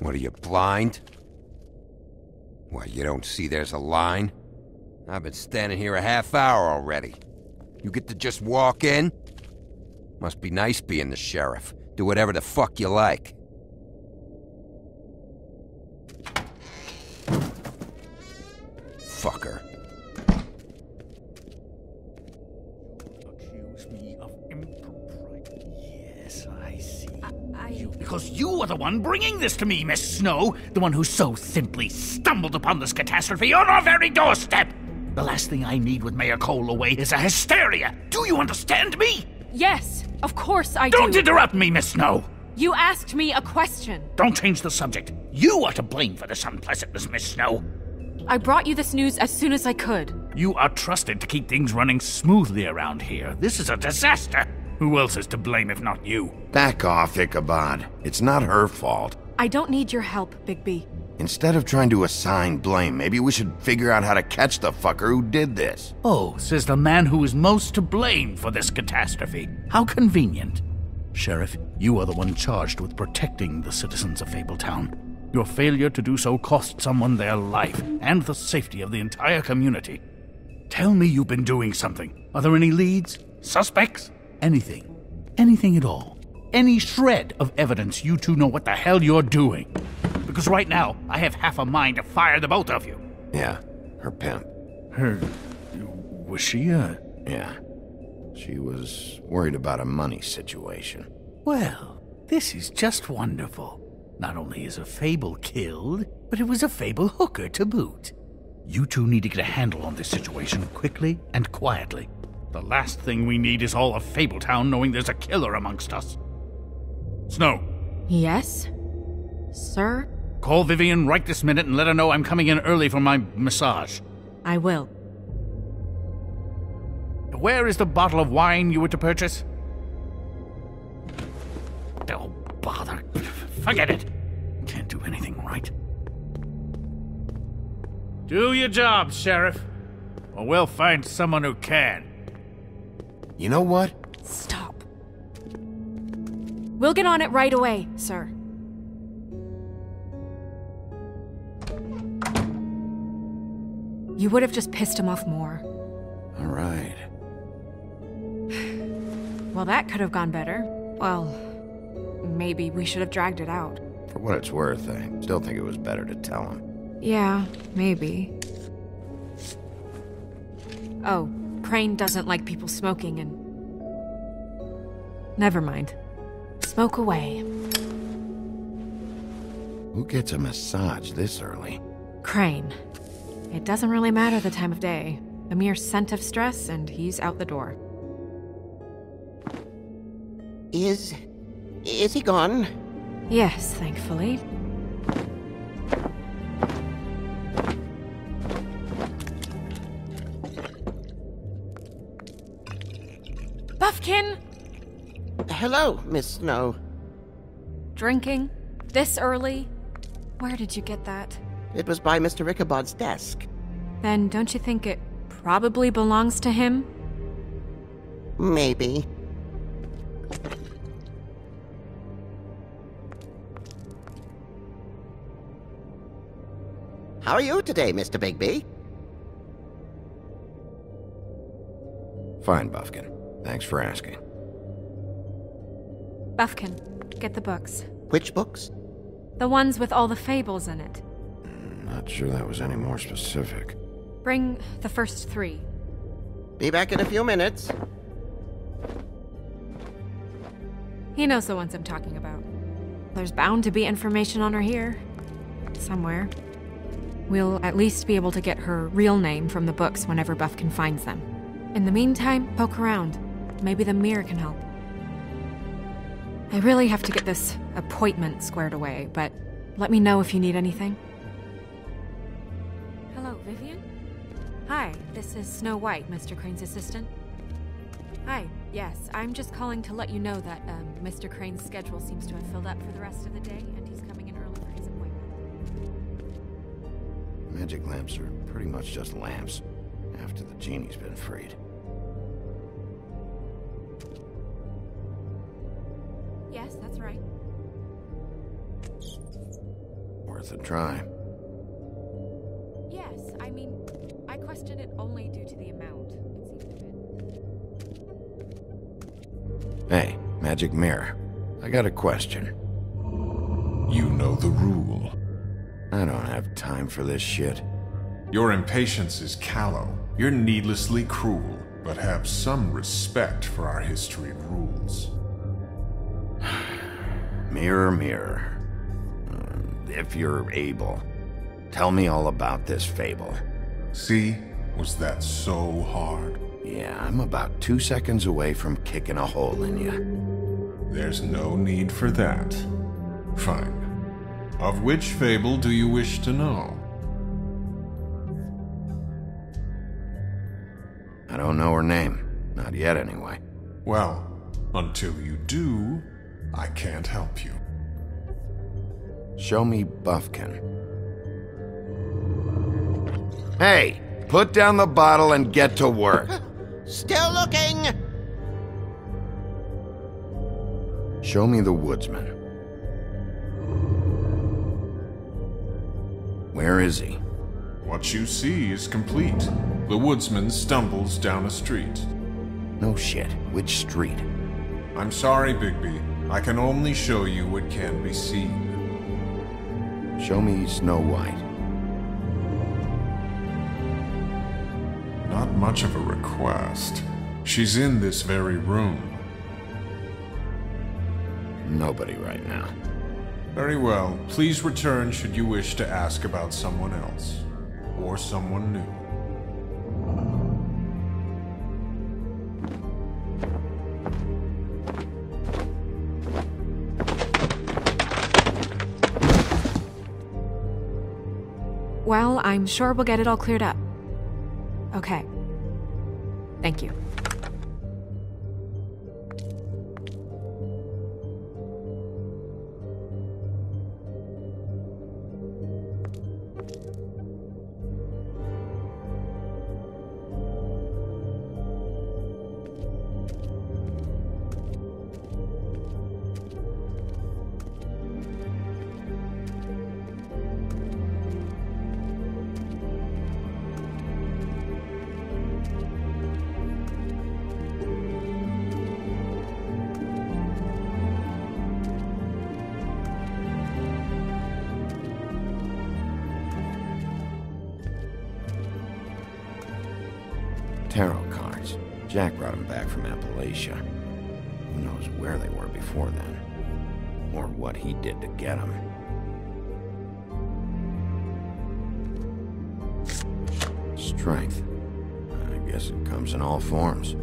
What are you, blind? Why, you don't see there's a line? I've been standing here a half hour already. You get to just walk in? Must be nice being the sheriff. Do whatever the fuck you like. The one bringing this to me, Miss Snow. The one who so simply stumbled upon this catastrophe on our very doorstep. The last thing I need with Mayor Cole away is a hysteria. Do you understand me? Yes, of course I Don't do. Not interrupt me, Miss Snow. You asked me a question. Don't change the subject. You are to blame for this unpleasantness, Miss Snow. I brought you this news as soon as I could. You are trusted to keep things running smoothly around here. This is a disaster. Who else is to blame if not you? Back off, Ichabod. It's not her fault. I don't need your help, Bigby. Instead of trying to assign blame, maybe we should figure out how to catch the fucker who did this. Oh, says the man who is most to blame for this catastrophe. How convenient. Sheriff, you are the one charged with protecting the citizens of Fabletown. Your failure to do so cost someone their life and the safety of the entire community. Tell me you've been doing something. Are there any leads? Suspects? Anything. Anything at all. Any shred of evidence you two know what the hell you're doing. Because right now, I have half a mind to fire the both of you. Yeah, her pimp. Her. Was she a. Yeah. She was worried about a money situation. Well, this is just wonderful. Not only is a fable killed, but it was a fable hooker to boot. You two need to get a handle on this situation quickly and quietly. The last thing we need is all of Fabletown knowing there's a killer amongst us. Snow, Yes? Sir? call Vivian right this minute and let her know I'm coming in early for my massage. I will. Where is the bottle of wine you were to purchase? Oh, bother. Forget it. Can't do anything right. Do your job, Sheriff, or we'll find someone who can. You know what? Stop. We'll get on it right away, sir. You would have just pissed him off more. All right. Well, that could have gone better. Well, maybe we should have dragged it out. For what it's worth, I still think it was better to tell him. Yeah, maybe. Oh, Crane doesn't like people smoking and. Never mind. Smoke away. Who gets a massage this early? Crane. It doesn't really matter the time of day. A mere scent of stress, and he's out the door. Is. is he gone? Yes, thankfully. Hello, Miss Snow. Drinking? This early? Where did you get that? It was by Mr. Ichabod's desk. Then don't you think it probably belongs to him? Maybe. How are you today, Mr. Bigby? Fine, Bufkin. Thanks for asking. Bufkin, get the books. Which books? The ones with all the fables in it. Mm, not sure that was any more specific. Bring the first three. Be back in a few minutes. He knows the ones I'm talking about. There's bound to be information on her here. Somewhere. We'll at least be able to get her real name from the books whenever Bufkin finds them. In the meantime, poke around. Maybe the mirror can help. I really have to get this appointment squared away, but let me know if you need anything. Hello, Vivian? Hi, this is Snow White, Mr. Crane's assistant. Hi, yes, I'm just calling to let you know that um, Mr. Crane's schedule seems to have filled up for the rest of the day, and he's coming in early for his appointment. Magic lamps are pretty much just lamps after the genie's been freed. Yes, that's right. Worth a try. Yes, I mean, I question it only due to the amount. It seemed a bit. Hey, Magic Mirror. I got a question. You know the rule. I don't have time for this shit. Your impatience is callow. You're needlessly cruel, but have some respect for our history and rules. Mirror, mirror. Uh, if you're able, tell me all about this fable. See? Was that so hard? Yeah, I'm about two seconds away from kicking a hole in you. There's no need for that. Fine. Of which fable do you wish to know? I don't know her name. Not yet, anyway. Well, until you do, I can't help you. Show me Bufkin. Hey, put down the bottle and get to work. Still looking! Show me the woodsman. Where is he? What you see is complete. The woodsman stumbles down a street. No shit. Which street? I'm sorry, Bigby. I can only show you what can be seen. Show me Snow White. Not much of a request. She's in this very room. Nobody right now. Very well. Please return should you wish to ask about someone else. Or someone new. I'm sure we'll get it all cleared up. Okay. Thank you. Jack brought them back from Appalachia. Who knows where they were before then? Or what he did to get them. Strength. I guess it comes in all forms.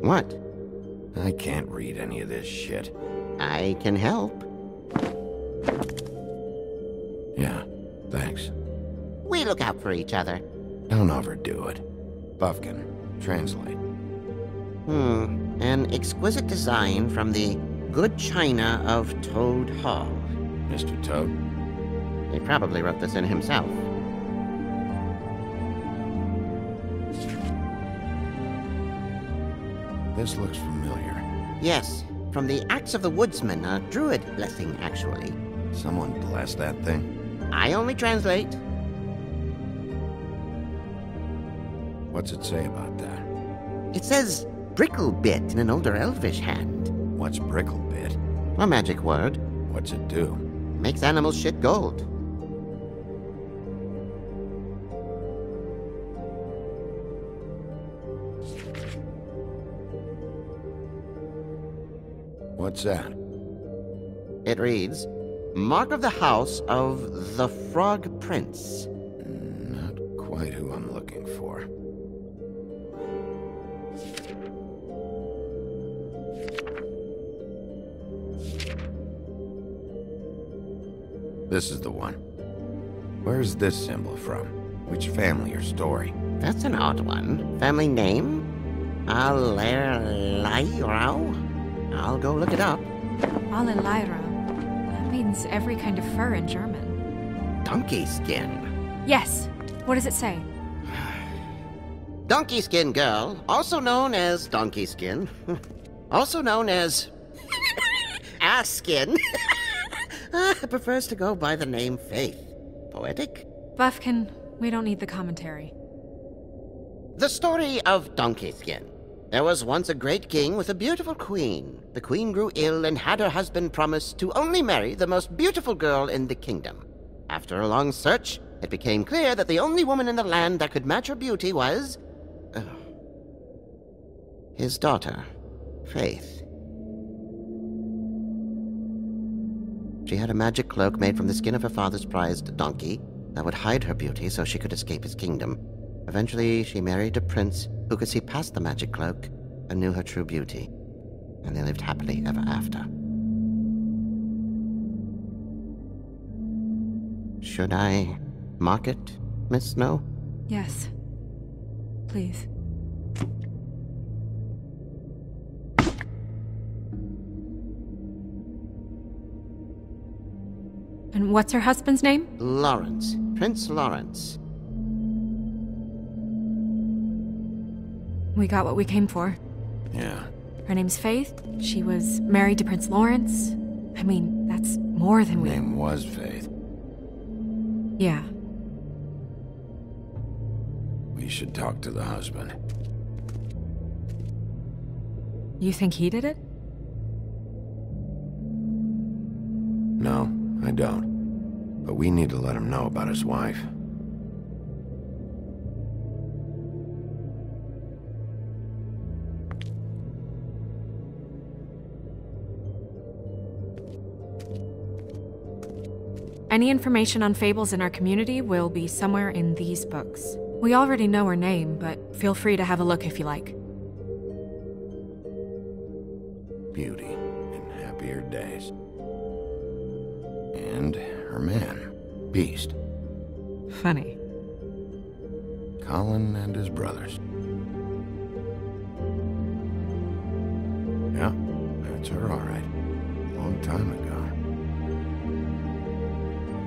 What? I can't read any of this shit. I can help. Yeah, thanks. We look out for each other. Don't overdo it. Bufkin, translate. Hmm. An exquisite design from the good china of Toad Hall. Mr. Toad? He probably wrote this in himself. This looks familiar. Yes, from the Acts of the Woodsman, a druid blessing, actually. Someone bless that thing. I only translate. What's it say about that? It says Bricklebrit in an older elvish hand. What's Bricklebrit? A magic word. What's it do? Makes animals shit gold. What's that? It reads Mark of the House of the Frog Prince. Mm, not quite who I'm looking for. This is the one. Where's this symbol from? Which family or story? That's an odd one. Family name? Allerleirauh? I'll go look it up. Allerleirauh. That means every kind of fur in German. Donkey skin. Yes. What does it say? Donkey skin girl, also known as donkey skin, also known as ass skin, ah, prefers to go by the name Faith. Poetic? Bufkin, we don't need the commentary. The story of Donkey Skin. There was once a great king with a beautiful queen. The queen grew ill and had her husband promise to only marry the most beautiful girl in the kingdom. After a long search, it became clear that the only woman in the land that could match her beauty was. uh, his daughter, Faith. She had a magic cloak made from the skin of her father's prized donkey that would hide her beauty so she could escape his kingdom. Eventually, she married a prince who could see past the magic cloak and knew her true beauty. And they lived happily ever after. Should I mark it, Miss Snow? Yes. Please. And what's her husband's name? Lawrence. Prince Lawrence. We got what we came for. Yeah. Her name's Faith. She was married to Prince Lawrence. I mean, that's more than we. Name was Faith. Yeah. We should talk to the husband. You think he did it? No, I don't. But we need to let him know about his wife. Any information on fables in our community will be somewhere in these books. We already know her name, but feel free to have a look if you like. Beauty in happier days. And her man, Beast, Funny. Colin and his brothers. Yeah, that's her all right. Long time ago.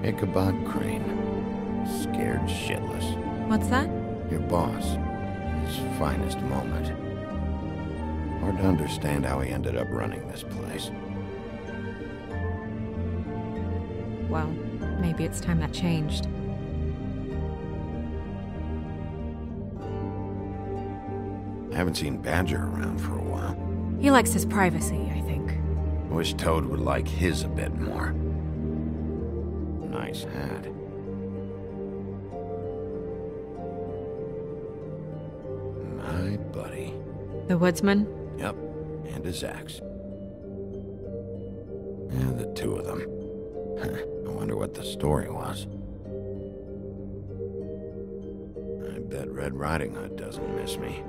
Ichabod Crane. Scared shitless. What's that? Your boss. His finest moment. Hard to understand how he ended up running this place. Well, maybe it's time that changed. I haven't seen Badger around for a while. He likes his privacy, I think. I wish Toad would like his a bit more. My buddy. The woodsman? Yep, and his axe. Yeah, the two of them. I wonder what the story was. I bet Red Riding Hood doesn't miss me.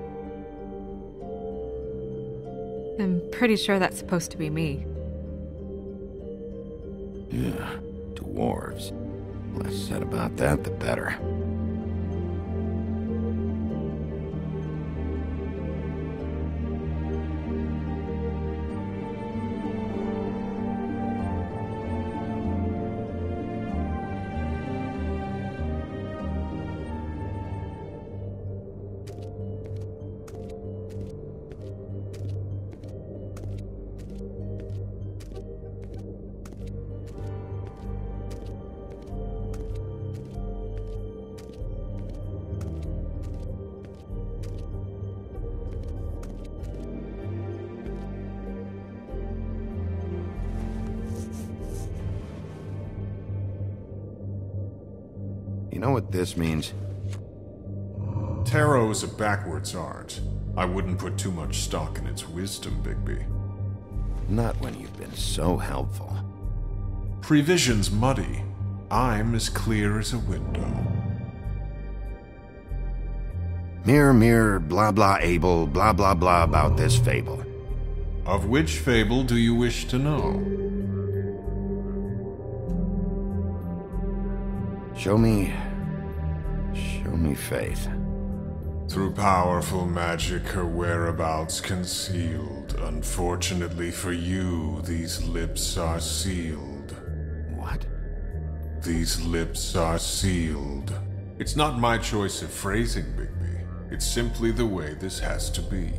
I'm pretty sure that's supposed to be me. Yeah, dwarves. Less said about that, the better. You know what this means? Tarot is a backwards art. I wouldn't put too much stock in its wisdom, Bigby. Not when you've been so helpful. Prevision's muddy. I'm as clear as a window. Mirror, mirror, blah blah able, blah blah blah about this fable. Of which fable do you wish to know? Show me. Show me faith. Through powerful magic, her whereabouts concealed. Unfortunately for you, these lips are sealed. What? These lips are sealed. It's not my choice of phrasing, Bigby. It's simply the way this has to be.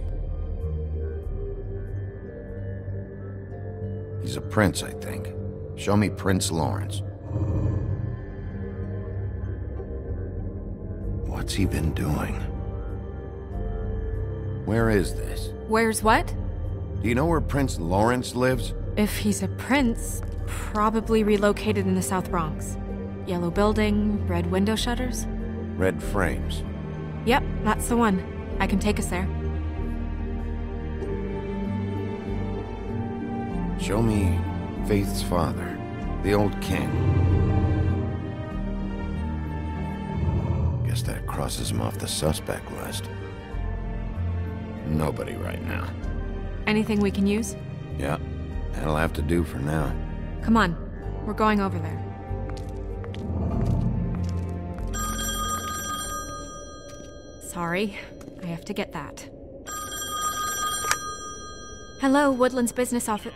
He's a prince, I think. Show me Prince Lawrence. What's he been doing? Where is this? Where's what? Do you know where Prince Lawrence lives? If he's a prince, probably relocated in the South Bronx. Yellow building, red window shutters. Red frames. Yep, that's the one. I can take us there. Show me Faith's father, the old king. Crosses him off the suspect list. Nobody right now. Anything we can use? Yeah, that'll have to do for now. Come on, we're going over there. Sorry, I have to get that. Hello, Woodland's business office.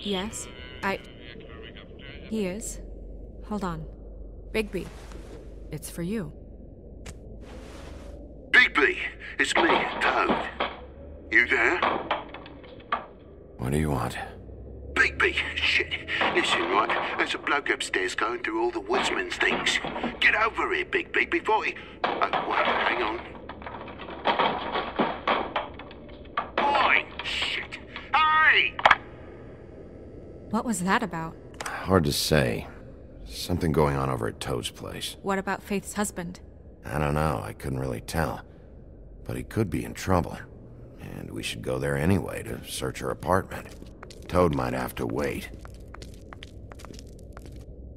Yes, I. He is. Hold on. Bigby, it's for you. Bigby, it's me, Toad. You there? What do you want? Bigby, shit. Listen, right, there's a bloke upstairs going through all the woodsman's things. Get over here, Bigby, before he... Oh, well, hang on. Oi! Shit! Hey! What was that about? Hard to say. Something going on over at Toad's place. What about Faith's husband? I don't know, I couldn't really tell. But he could be in trouble. And we should go there anyway to search her apartment. Toad might have to wait.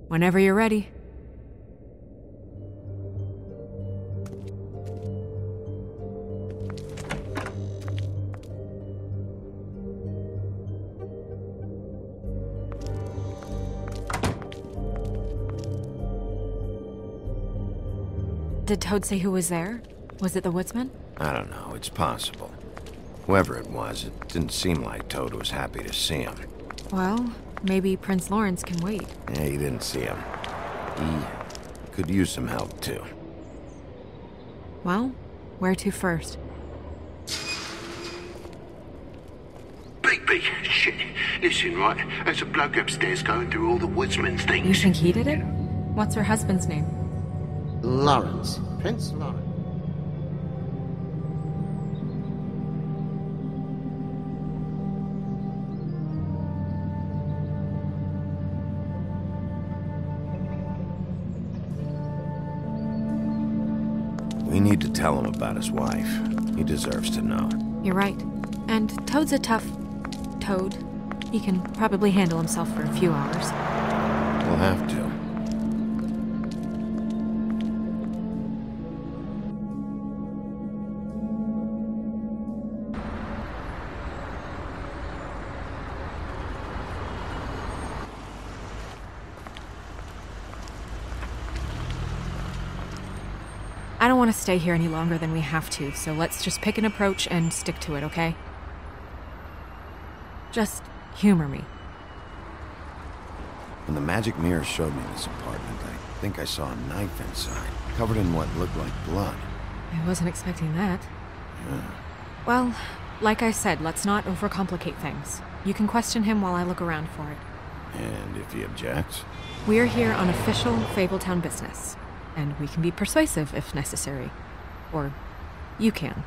Whenever you're ready. Did Toad say who was there? Was it the woodsman? I don't know, it's possible. Whoever it was, it didn't seem like Toad was happy to see him. Well, maybe Prince Lawrence can wait. Yeah, he didn't see him. He could use some help, too. Well, where to first? Bigby, shit. Listen, right, there's a bloke upstairs going through all the woodsman's things. You think he did it? What's her husband's name? Lawrence. Prince Lawrence. We need to tell him about his wife. He deserves to know. You're right. And Toad's a tough... Toad. He can probably handle himself for a few hours. We'll have to. Stay here any longer than we have to, so let's just pick an approach and stick to it, okay? Just humor me. When the magic mirror showed me this apartment, I think I saw a knife inside, covered in what looked like blood. I wasn't expecting that. Well, like I said, let's not overcomplicate things. You can question him while I look around for it. And if he objects, We're here on official Fabletown business, and we can be persuasive if necessary. Or you can.